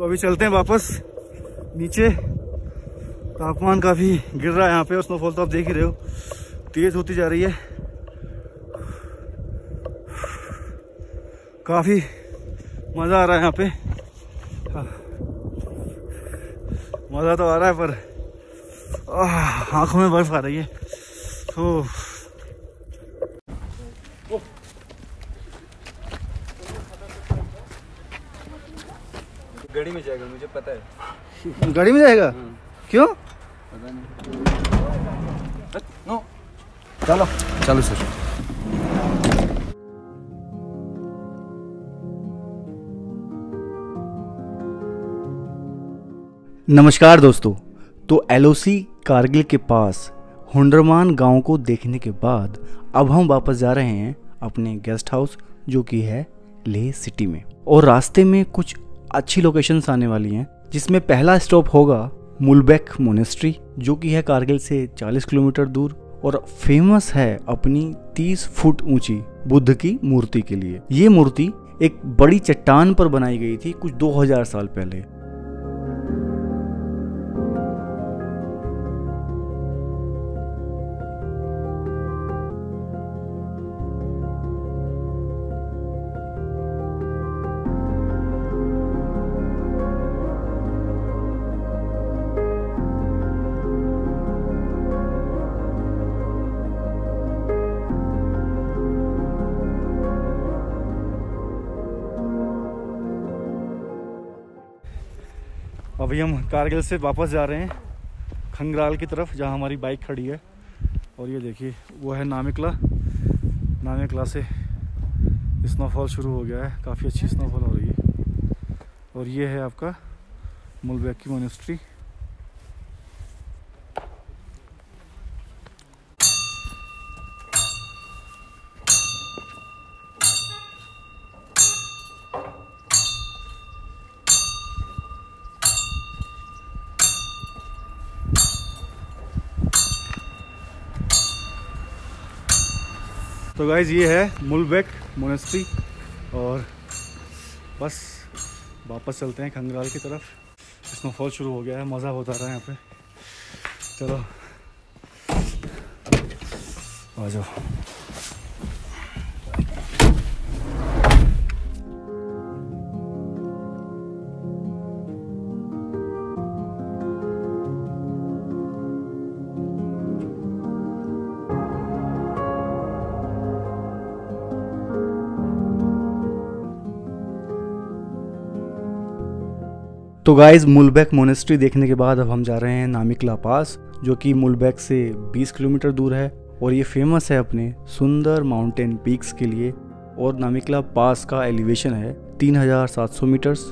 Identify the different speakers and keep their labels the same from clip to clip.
Speaker 1: तो अभी चलते हैं वापस। नीचे। तापमान काफ़ी गिर रहा है यहाँ पे, और स्नोफॉल तो आप देख ही रहे हो। तेज़ होती जा रही है। काफ़ी मज़ा आ रहा है यहाँ पे। हाँ। मज़ा तो आ रहा है, पर आँखों में बर्फ़ आ रही है। तो
Speaker 2: गड़ी में जाएगा मुझे पता है।
Speaker 1: गाड़ी में जाएगा? क्यों?
Speaker 2: पता नहीं। नो।
Speaker 1: चलो।
Speaker 2: चलो सर।
Speaker 1: नमस्कार दोस्तों। तो एलओसी कारगिल के पास हुंडरमान गाँव को देखने के बाद अब हम वापस जा रहे हैं अपने गेस्ट हाउस जो कि है लेह सिटी में। और रास्ते में कुछ अच्छी लोकेशंस आने वाली हैं, जिसमें पहला स्टॉप होगा मुलबेक मोनेस्ट्री जो कि है कारगिल से 40 किलोमीटर दूर और फ़ेमस है अपनी 30 फुट ऊँची बुद्ध की मूर्ति के लिए। ये मूर्ति एक बड़ी चट्टान पर बनाई गई थी कुछ 2000 साल पहले। अभी हम कारगिल से वापस जा रहे हैं खंगराल की तरफ़, जहाँ हमारी बाइक खड़ी है। और ये देखिए, वो है नामिकला। नामिकला से स्नोफॉल शुरू हो गया है। काफ़ी अच्छी स्नोफॉल हो रही है। और ये है आपका मुलबैक की मोनेस्ट्री तो गाइज़ ये है मुलबेक मोनेस्ट्री और बस वापस चलते हैं खंगराल की तरफ़। स्नोफॉल शुरू हो गया है, मज़ा बहुत आ रहा है यहाँ पे। चलो, आ जाओ। तो गाइज़ मुलबैक मोनेस्ट्री देखने के बाद अब हम जा रहे हैं नामिकला पास जो कि मुलबैक से 20 किलोमीटर दूर है और ये फ़ेमस है अपने सुंदर माउंटेन पीक्स के लिए और नामिकला पास का एलिवेशन है 3700 मीटर्स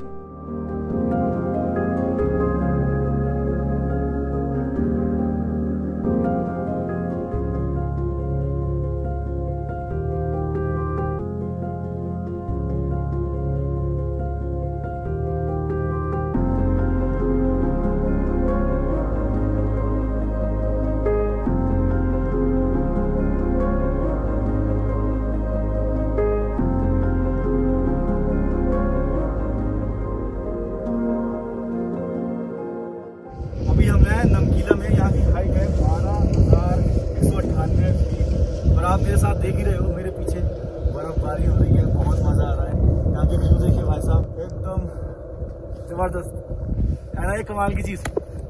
Speaker 1: कमाल की चीज़।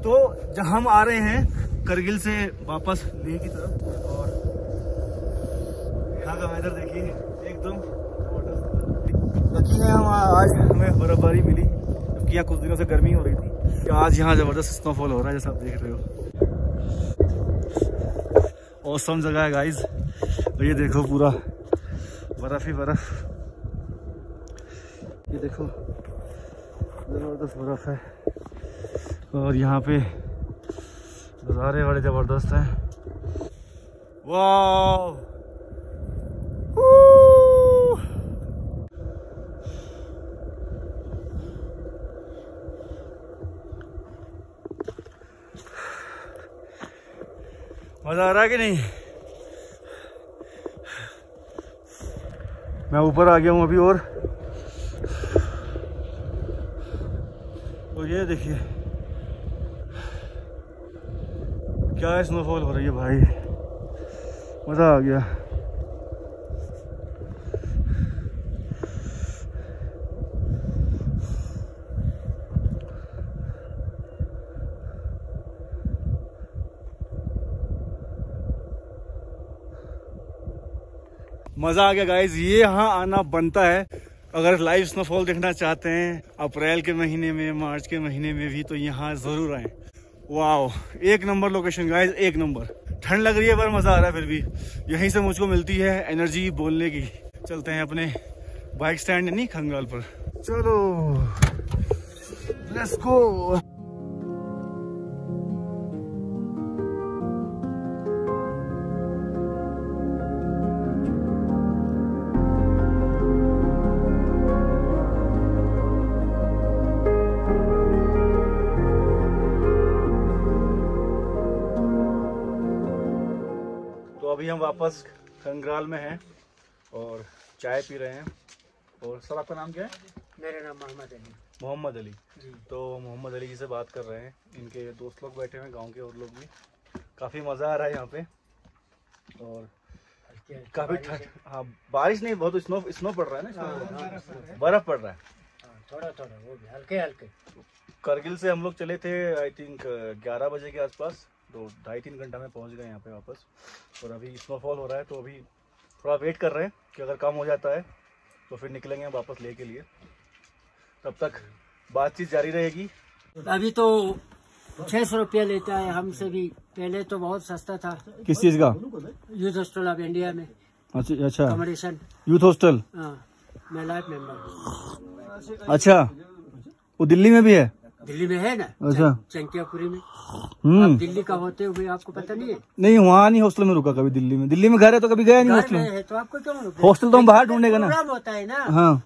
Speaker 1: तो जब हम आ रहे हैं करगिल से वापस लेह की तरफ़, और यहाँ का वेदर देखिए, एकदम लकी है, हम आज हमें बर्फबारी मिली, जबकि यहाँ कुछ दिनों से गर्मी हो रही थी। आज यहाँ ज़बरदस्त स्नोफॉल हो रहा है, जैसा आप देख रहे हो। औसम जगह है गाइज़ और ये देखो पूरा, बर्फ़ ही बर्फ़। ये देखो, ज़बरदस्त बर्फ़ है। और यहाँ पे नज़ारे बड़े ज़बरदस्त हैं। मज़ा आ रहा है कि नहीं? मैं ऊपर आ गया हूँ अभी और। तो ये देखिए। क्या स्नोफॉल हो रही है भाई? मज़ा आ गया। मज़ा आ गया गाइज़ ये यहाँ आना बनता है। अगर लाइव स्नोफॉल देखना चाहते हैं, अप्रैल के महीने में, मार्च के महीने में भी तो यहाँ ज़रूर आए। वाह एक नंबर लोकेशन गाइस एक नंबर ठंड लग रही है, पर मज़ा आ रहा है फिर भी. यहीं से मुझको मिलती है एनर्जी बोलने की. चलते हैं अपने बाइक स्टैंड नहीं, खंगाल पर. चलो लेट्स गो अभी हम वापस खंगराल में हैं और चाय पी रहे हैं। और सर आपका नाम क्या है?
Speaker 3: मेरा नाम मोहम्मद अली।
Speaker 1: मोहम्मद अली। तो मोहम्मद अली जी से बात कर रहे हैं। इनके दोस्त लोग बैठे हुए हैं गाँव के और लोग भी। काफ़ी मज़ा आ रहा है यहाँ पे। और काफ़ी ठंड
Speaker 3: हाँ।
Speaker 1: बारिश नहीं बहुत स्नो स्नो पड़ रहा है ना
Speaker 3: हाँ, हाँ,
Speaker 1: बर्फ़ पड़ रहा है।
Speaker 3: हाँ, थोड़ा थोड़ा वो भी हल्के हल्के।
Speaker 1: करगिल से हम लोग चले थे आई थिंक ग्यारह बजे के आसपास। तो ढाई तीन घंटा में पहुँच गए यहाँ पे वापस। और अभी स्नोफॉल हो रहा है तो अभी थोड़ा वेट कर रहे हैं कि अगर कम हो जाता है तो फिर निकलेंगे वापस ले के लिए। तब तक बातचीत जारी रहेगी।
Speaker 3: अभी तो छह सौ रुपया लेता है हमसे भी पहले तो बहुत सस्ता था।
Speaker 1: किस चीज़ का?
Speaker 3: यूथ हॉस्टल ऑफ़ इंडिया में।
Speaker 1: अच्छा अच्छा। यूथ हॉस्टल
Speaker 3: हाँ मैं लाइफ मेंबर
Speaker 1: अच्छा वो दिल्ली में भी है?
Speaker 3: दिल्ली में है ना?
Speaker 1: अच्छा।
Speaker 3: चंकियापुरी में।
Speaker 1: हम्म।
Speaker 3: आप दिल्ली का होते हुए आपको पता नहीं है?
Speaker 1: नहीं वहाँ नहीं हॉस्टल में रुका कभी दिल्ली में। दिल्ली में घर है तो कभी गया नहीं हॉस्टल?
Speaker 3: तो आपको क्यों
Speaker 1: हॉस्टल तो हम बाहर ढूंढेगा ना।
Speaker 3: होता है ना।
Speaker 1: हाँ।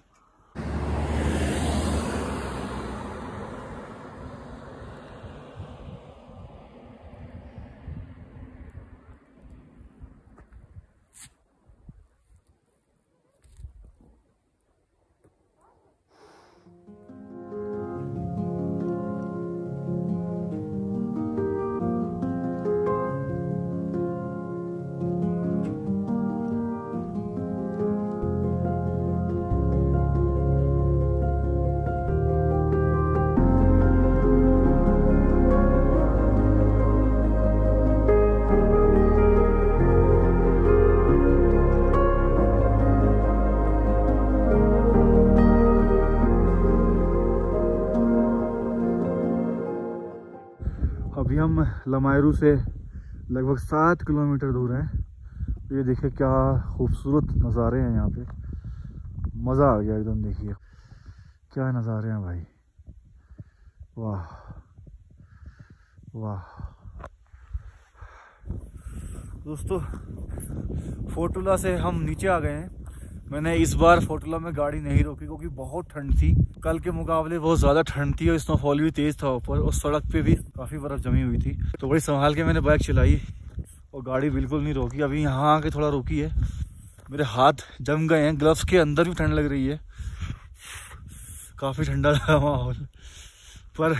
Speaker 1: लमायरू से लगभग सात किलोमीटर दूर हैं। ये देखिए क्या खूबसूरत नज़ारे हैं यहाँ पे। मज़ा आ गया एकदम देखिए। क्या नज़ारे हैं भाई। वाह। वाह। दोस्तों फोटोला से हम नीचे आ गए हैं। मैंने इस बार फोटोला में गाड़ी नहीं रोकी क्योंकि बहुत ठंड थी। कल के मुकाबले बहुत ज़्यादा ठंड थी और स्नोफॉल भी तेज़ था ऊपर और सड़क पे भी काफ़ी बर्फ़ जमी हुई थी। तो बड़ी संभाल के मैंने बाइक चलाई और गाड़ी बिल्कुल नहीं रोकी। अभी यहाँ आके थोड़ा रोकी है। मेरे हाथ जम गए हैं। ग्लव्स के अंदर भी ठंड लग रही है। काफ़ी ठंडा था माहौल। पर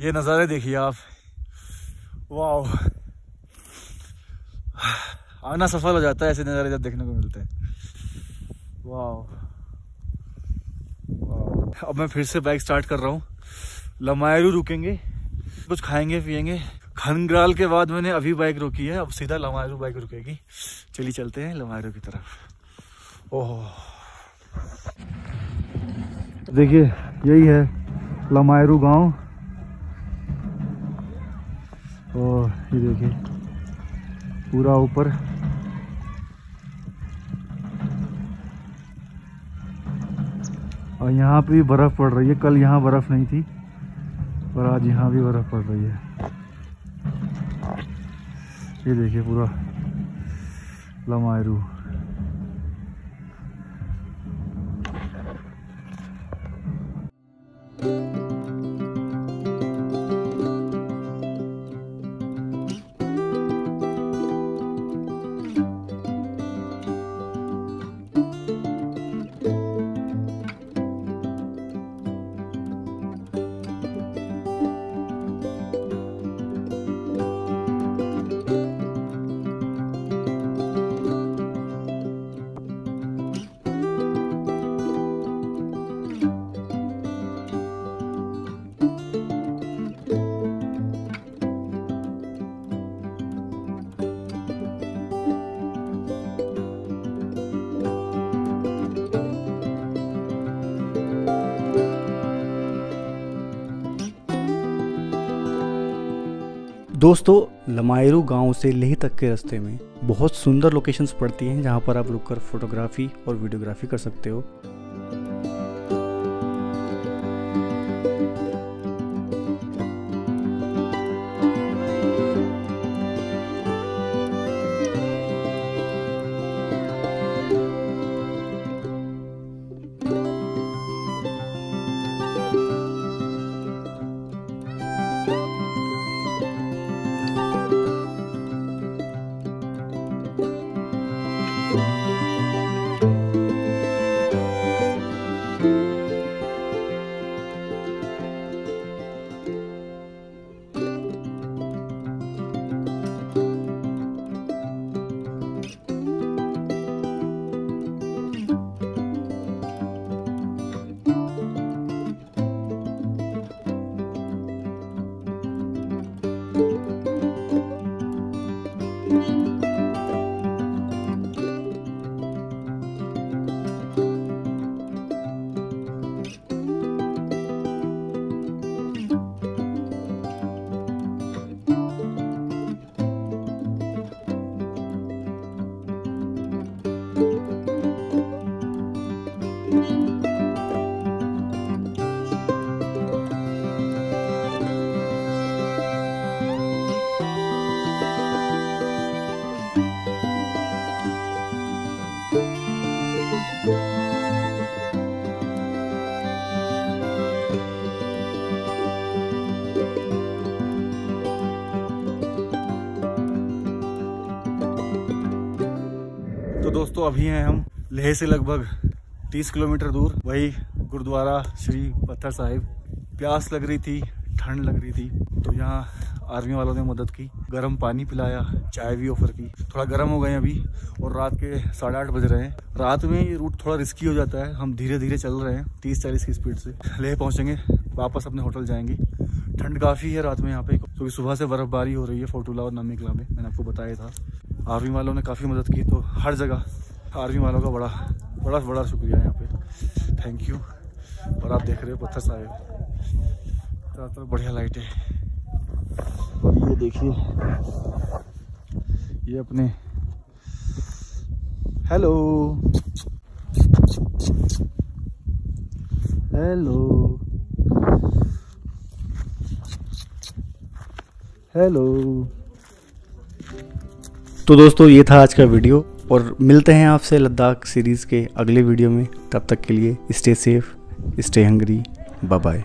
Speaker 1: ये नज़ारे देखिए आप। वाह आना सफल हो जाता है ऐसे नज़ारे जब देखने को मिलते हैं। अब मैं फिर से बाइक स्टार्ट कर रहा हूँ। लमायरू रुकेंगे, कुछ खाएँगे, पियेंगे। खनग्राल के बाद मैंने अभी बाइक रोकी है, अब सीधा लमायरू बाइक रुकेगी। चलिए चलते हैं लमायरू की तरफ़। ओह। देखिए, यही है लमायरू गाँव। और ये देखिए, पूरा ऊपर। और यहाँ पे भी बर्फ़ पड़ रही है। कल यहाँ बर्फ़ नहीं थी, पर आज यहाँ भी बर्फ़ पड़ रही है। ये देखिए पूरा लमायरू दोस्तों, लमायरू गाँव से लेह तक के रास्ते में बहुत सुंदर लोकेशंस पड़ती हैं जहाँ पर आप रुककर फोटोग्राफी और वीडियोग्राफी कर सकते हो। तो दोस्तों, अभी हैं हम लेह से लगभग 30 किलोमीटर दूर। वही गुरुद्वारा श्री पत्थर साहिब। प्यास लग रही थी, ठंड लग रही थी तो यहाँ आर्मी वालों ने मदद की। गर्म पानी पिलाया, चाय भी ऑफ़र की। थोड़ा गर्म हो गए अभी, और रात के साढ़े आठ बज रहे हैं। रात में ये रूट थोड़ा रिस्की हो जाता है। हम धीरे धीरे चल रहे हैं, तीस चालीस की स्पीड से। लेह पहुँचेंगे, वापस अपने होटल जाएँगे। ठंड काफ़ी है रात में यहाँ पे, क्योंकि सुबह से बर्फबारी हो रही है फोटूला और नमी कला में मैंने आपको बताया था। आर्मी वालों ने काफ़ी मदद की तो हर जगह आर्मी वालों का बड़ा बड़ा बड़ा शुक्रिया यहाँ पे। थैंक यू और आप देख रहे हो पत्थर साहिब। चारों तरफ़ बढ़िया लाइट है। और ये देखिए, ये अपने हेलो हेलो हेलो तो दोस्तों, ये था आज का वीडियो और मिलते हैं आपसे लद्दाख सीरीज़ के अगले वीडियो में। तब तक के लिए stay safe stay hungry bye bye